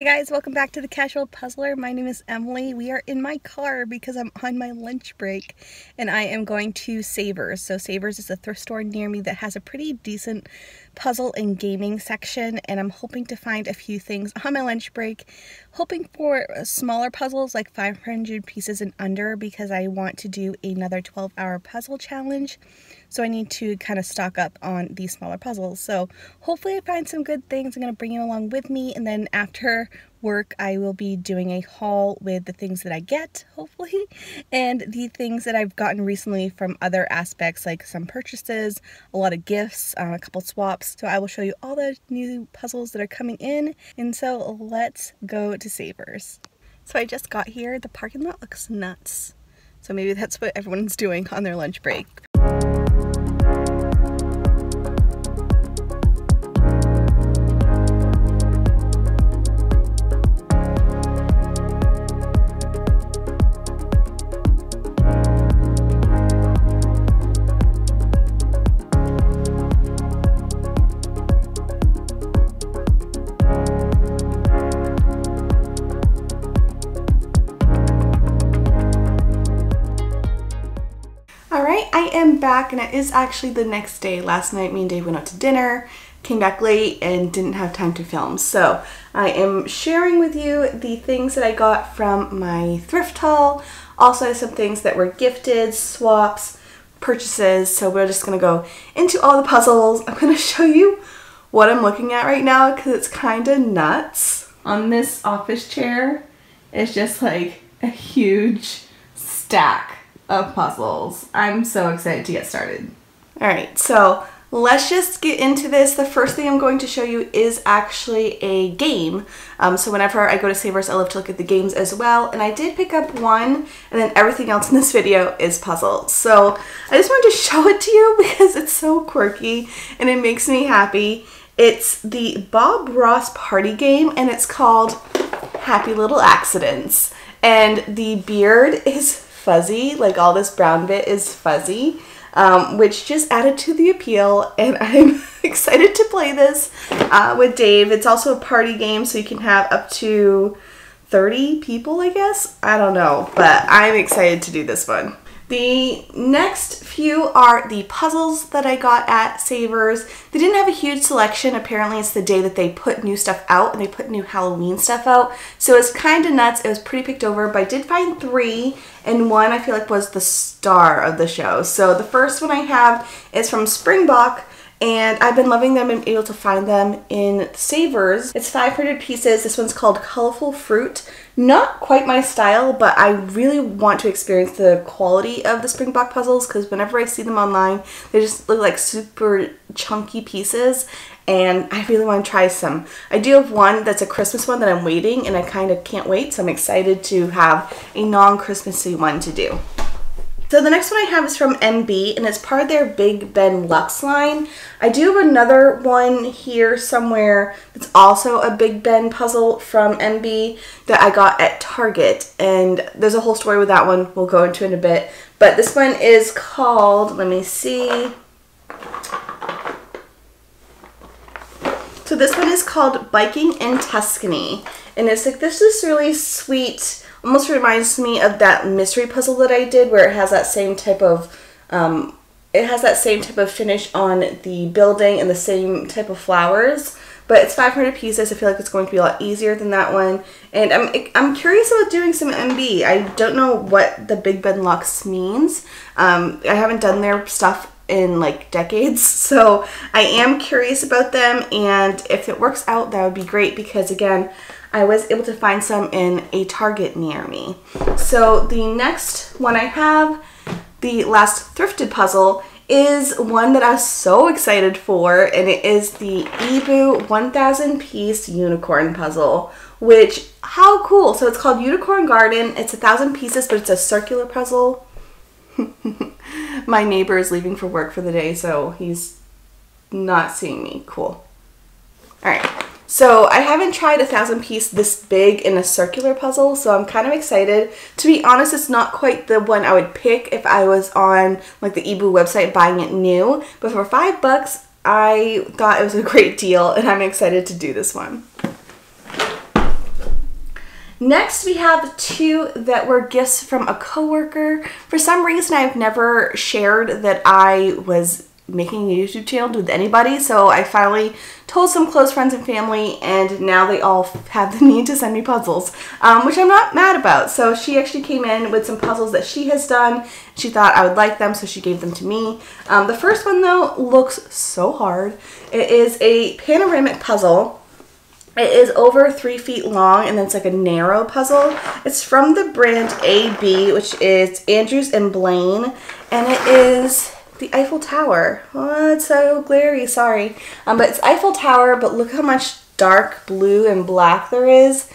Hey guys, welcome back to the Casual Puzzler. My name is Emily. We are in my car because I'm on my lunch break and I am going to Savers. So Savers is a thrift store near me that has a pretty decent puzzle and gaming section and I'm hoping to find a few things on my lunch break. Hoping for smaller puzzles like 500 pieces and under because I want to do another 12 hour puzzle challenge. So I need to kind of stock up on these smaller puzzles. So hopefully I find some good things. I'm going to bring you along with me and then after work, I will be doing a haul with the things that I get, hopefully, and the things that I've gotten recently from other aspects, like some purchases, a lot of gifts, um, a couple swaps. So I will show you all the new puzzles that are coming in. And so let's go to Savers. So I just got here. The parking lot looks nuts. So maybe that's what everyone's doing on their lunch break. I am back and it is actually the next day. Last night me and Dave went out to dinner, came back late and didn't have time to film. So I am sharing with you the things that I got from my thrift haul. Also some things that were gifted, swaps, purchases. So we're just gonna go into all the puzzles. I'm gonna show you what I'm looking at right now because it's kind of nuts. On this office chair it's just like a huge stack of puzzles. I'm so excited to get started. All right, so let's just get into this. The first thing I'm going to show you is actually a game. Um, so whenever I go to Savers, I love to look at the games as well. And I did pick up one, and then everything else in this video is puzzles. So I just wanted to show it to you because it's so quirky and it makes me happy. It's the Bob Ross party game, and it's called Happy Little Accidents. And the beard is fuzzy, like all this brown bit is fuzzy, um, which just added to the appeal and I'm excited to play this uh, with Dave. It's also a party game so you can have up to 30 people, I guess? I don't know, but I'm excited to do this one. The next few are the puzzles that I got at Savers. They didn't have a huge selection. Apparently it's the day that they put new stuff out and they put new Halloween stuff out. So it's kind of nuts. It was pretty picked over, but I did find three and one I feel like was the star of the show. So the first one I have is from Springbok and I've been loving them and able to find them in Savers. It's 500 pieces. This one's called Colorful Fruit. Not quite my style, but I really want to experience the quality of the Springbok puzzles because whenever I see them online, they just look like super chunky pieces and I really want to try some. I do have one that's a Christmas one that I'm waiting and I kind of can't wait, so I'm excited to have a non-Christmassy one to do. So the next one I have is from MB and it's part of their Big Ben Luxe line. I do have another one here somewhere that's also a Big Ben puzzle from MB that I got at Target and there's a whole story with that one we'll go into in a bit. But this one is called, let me see. So this one is called Biking in Tuscany and it's like this is really sweet almost reminds me of that mystery puzzle that I did where it has that same type of um, it has that same type of finish on the building and the same type of flowers but it's 500 pieces. I feel like it's going to be a lot easier than that one. And I'm, I'm curious about doing some MB I don't know what the Big Ben Luxe means. Um, I haven't done their stuff in like decades so I am curious about them. And if it works out that would be great because again I was able to find some in a Target near me. So the next one I have, the last thrifted puzzle, is one that I was so excited for, and it is the eeBoo 1000 piece unicorn puzzle, which, how cool. So it's called Unicorn Garden. It's a thousand pieces, but it's a circular puzzle. My neighbor is leaving for work for the day, so he's not seeing me. Cool. All right. So I haven't tried a thousand piece this big in a circular puzzle, so I'm kind of excited. To be honest, it's not quite the one I would pick if I was on like the eeBoo website buying it new, but for five bucks, I thought it was a great deal and I'm excited to do this one. Next, we have two that were gifts from a coworker. For some reason, I've never shared that I was making a YouTube channel with anybody, so I finally told some close friends and family, and now they all have the need to send me puzzles, um, which I'm not mad about. So she actually came in with some puzzles that she has done. She thought I would like them, so she gave them to me. Um, the first one, though, looks so hard. It is a panoramic puzzle. It is over three feet long and it's like a narrow puzzle. It's from the brand AB, which is Andrews and Blaine, and it is the Eiffel Tower. Oh, it's so glary, sorry. Um, but it's Eiffel Tower, but look how much dark blue and black there is.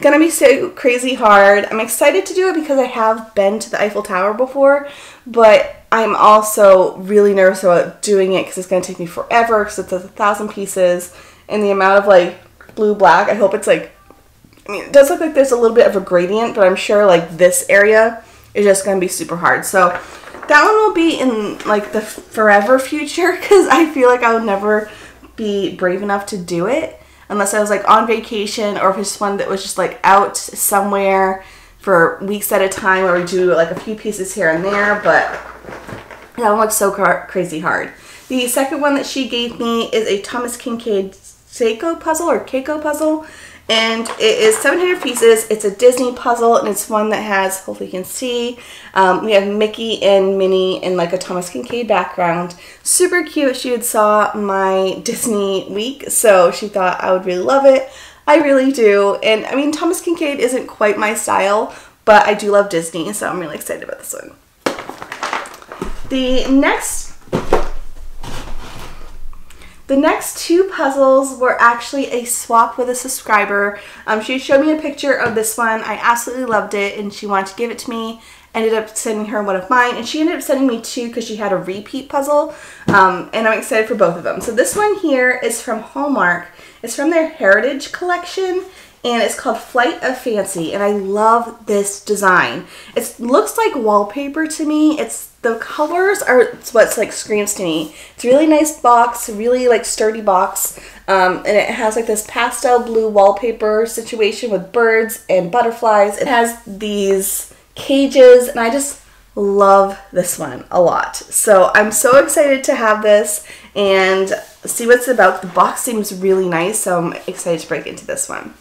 Gonna be so crazy hard. I'm excited to do it because I have been to the Eiffel Tower before, but I'm also really nervous about doing it because it's gonna take me forever because it's a thousand pieces and the amount of like blue black. I hope it's like, I mean, it does look like there's a little bit of a gradient, but I'm sure like this area is just gonna be super hard. So that one will be in like the forever future because I feel like I'll never be brave enough to do it unless I was like on vacation or if it's one that was just like out somewhere for weeks at a time where we do like a few pieces here and there, but that one looks so crazy hard. The second one that she gave me is a Thomas Kinkade Seiko puzzle or Keiko puzzle and it is 700 pieces. It's a Disney puzzle, and it's one that has, hopefully you can see, um, we have Mickey and Minnie in like a Thomas Kinkade background. Super cute. She had saw my Disney week, so she thought I would really love it. I really do. And I mean, Thomas Kinkade isn't quite my style, but I do love Disney, so I'm really excited about this one. The next the next two puzzles were actually a swap with a subscriber. Um, she showed me a picture of this one. I absolutely loved it and she wanted to give it to me. Ended up sending her one of mine and she ended up sending me two because she had a repeat puzzle um, and I'm excited for both of them. So this one here is from Hallmark. It's from their Heritage Collection and it's called Flight of Fancy and I love this design. It looks like wallpaper to me. It's the colors are what's like screams to me. It's a really nice box, really like sturdy box, um, and it has like this pastel blue wallpaper situation with birds and butterflies. It has these cages, and I just love this one a lot. So I'm so excited to have this and see what's about. The box seems really nice, so I'm excited to break into this one.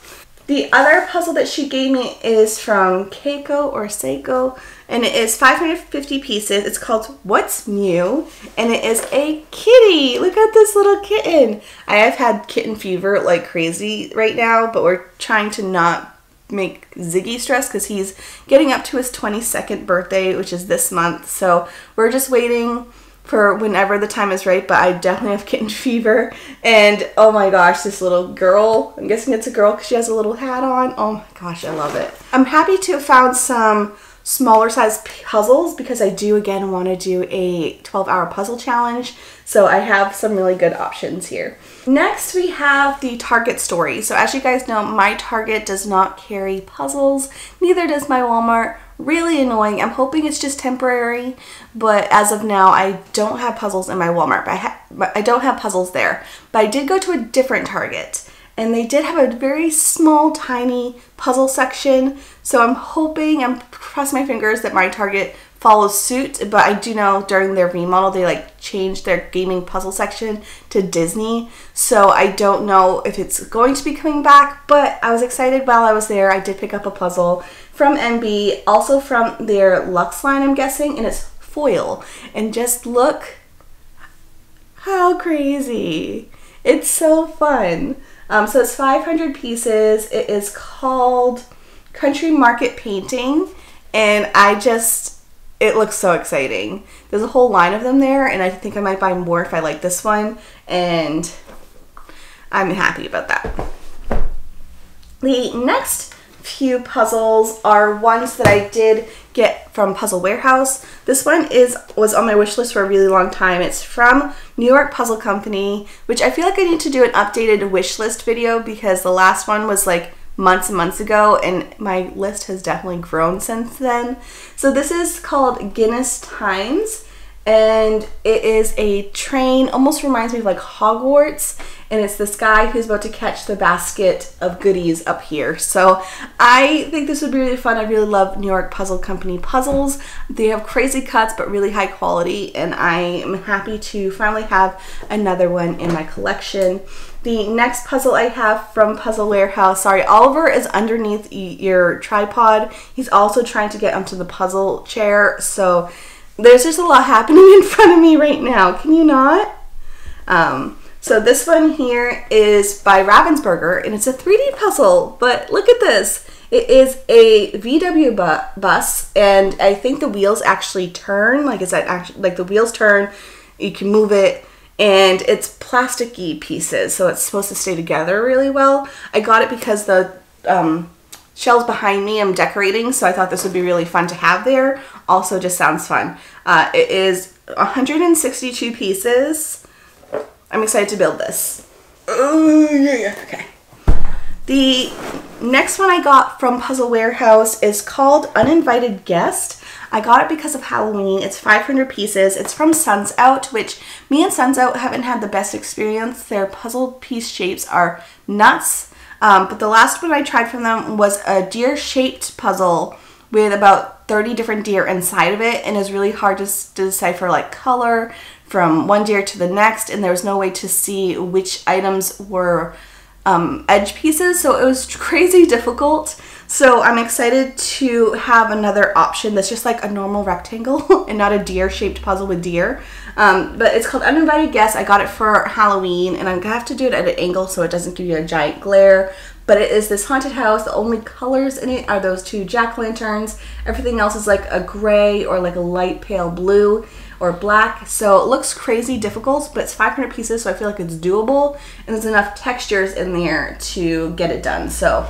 The other puzzle that she gave me is from Keiko or Seiko and it is 550 pieces. It's called What's New and it is a kitty. Look at this little kitten. I have had kitten fever like crazy right now, but we're trying to not make Ziggy stress because he's getting up to his 22nd birthday, which is this month. So we're just waiting for whenever the time is right, but I definitely have kitten fever. And oh my gosh, this little girl, I'm guessing it's a girl because she has a little hat on. Oh my gosh, I love it. I'm happy to have found some smaller size puzzles because I do again want to do a 12 hour puzzle challenge. So I have some really good options here. Next we have the Target story. So as you guys know, my Target does not carry puzzles, neither does my Walmart really annoying. I'm hoping it's just temporary, but as of now, I don't have puzzles in my Walmart. I, I don't have puzzles there. But I did go to a different Target, and they did have a very small, tiny puzzle section. So I'm hoping, I'm crossing my fingers that my Target follows suit. But I do know during their remodel, they like changed their gaming puzzle section to Disney. So I don't know if it's going to be coming back, but I was excited while I was there. I did pick up a puzzle from MB, also from their Luxe line, I'm guessing, and it's foil. And just look how crazy. It's so fun. Um, so it's 500 pieces. It is called Country Market Painting, and I just, it looks so exciting. There's a whole line of them there, and I think I might buy more if I like this one, and I'm happy about that. The next few puzzles are ones that I did get from Puzzle Warehouse. This one is was on my wish list for a really long time. It's from New York Puzzle Company, which I feel like I need to do an updated wish list video because the last one was like months and months ago and my list has definitely grown since then. So this is called Guinness Times and it is a train, almost reminds me of like Hogwarts, and it's this guy who's about to catch the basket of goodies up here. So I think this would be really fun. I really love New York Puzzle Company puzzles. They have crazy cuts, but really high quality, and I am happy to finally have another one in my collection. The next puzzle I have from Puzzle Warehouse, sorry, Oliver is underneath your tripod. He's also trying to get onto the puzzle chair, so there's just a lot happening in front of me right now. Can you not? Um, so this one here is by Ravensburger, and it's a 3D puzzle, but look at this. It is a VW bu bus, and I think the wheels actually turn. Like, is that actually, like the wheels turn, you can move it, and it's plasticky pieces, so it's supposed to stay together really well. I got it because the um, shelves behind me I'm decorating, so I thought this would be really fun to have there. Also just sounds fun. Uh, it is 162 pieces. I'm excited to build this. Oh, yeah, yeah. Okay. The next one I got from Puzzle Warehouse is called Uninvited Guest. I got it because of Halloween. It's 500 pieces. It's from Suns Out, which me and Suns Out haven't had the best experience. Their puzzle piece shapes are nuts. Um, but the last one I tried from them was a deer shaped puzzle with about 30 different deer inside of it and it's really hard to, to decipher like color from one deer to the next and there was no way to see which items were um, edge pieces so it was crazy difficult so I'm excited to have another option that's just like a normal rectangle and not a deer shaped puzzle with deer um, but it's called Uninvited Guest. I got it for Halloween and I'm gonna have to do it at an angle so it doesn't give you a giant glare. But it is this haunted house. The only colors in it are those two jack-lanterns. Everything else is like a gray or like a light pale blue or black. So it looks crazy difficult, but it's 500 pieces, so I feel like it's doable. And there's enough textures in there to get it done. So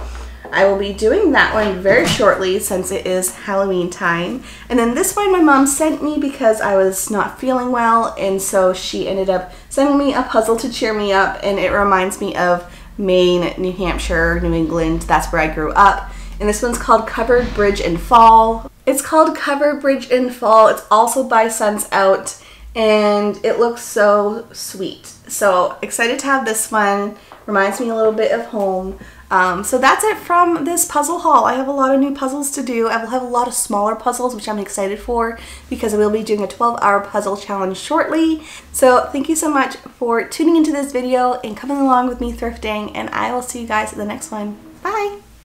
I will be doing that one very shortly since it is Halloween time. And then this one my mom sent me because I was not feeling well and so she ended up sending me a puzzle to cheer me up and it reminds me of Maine, New Hampshire, New England. That's where I grew up. And this one's called Covered Bridge and Fall. It's called Cover Bridge in Fall. It's also by Suns Out and it looks so sweet. So excited to have this one. Reminds me a little bit of home. Um, so that's it from this puzzle haul. I have a lot of new puzzles to do. I will have a lot of smaller puzzles, which I'm excited for because I will be doing a 12 hour puzzle challenge shortly. So thank you so much for tuning into this video and coming along with me thrifting and I will see you guys in the next one. Bye!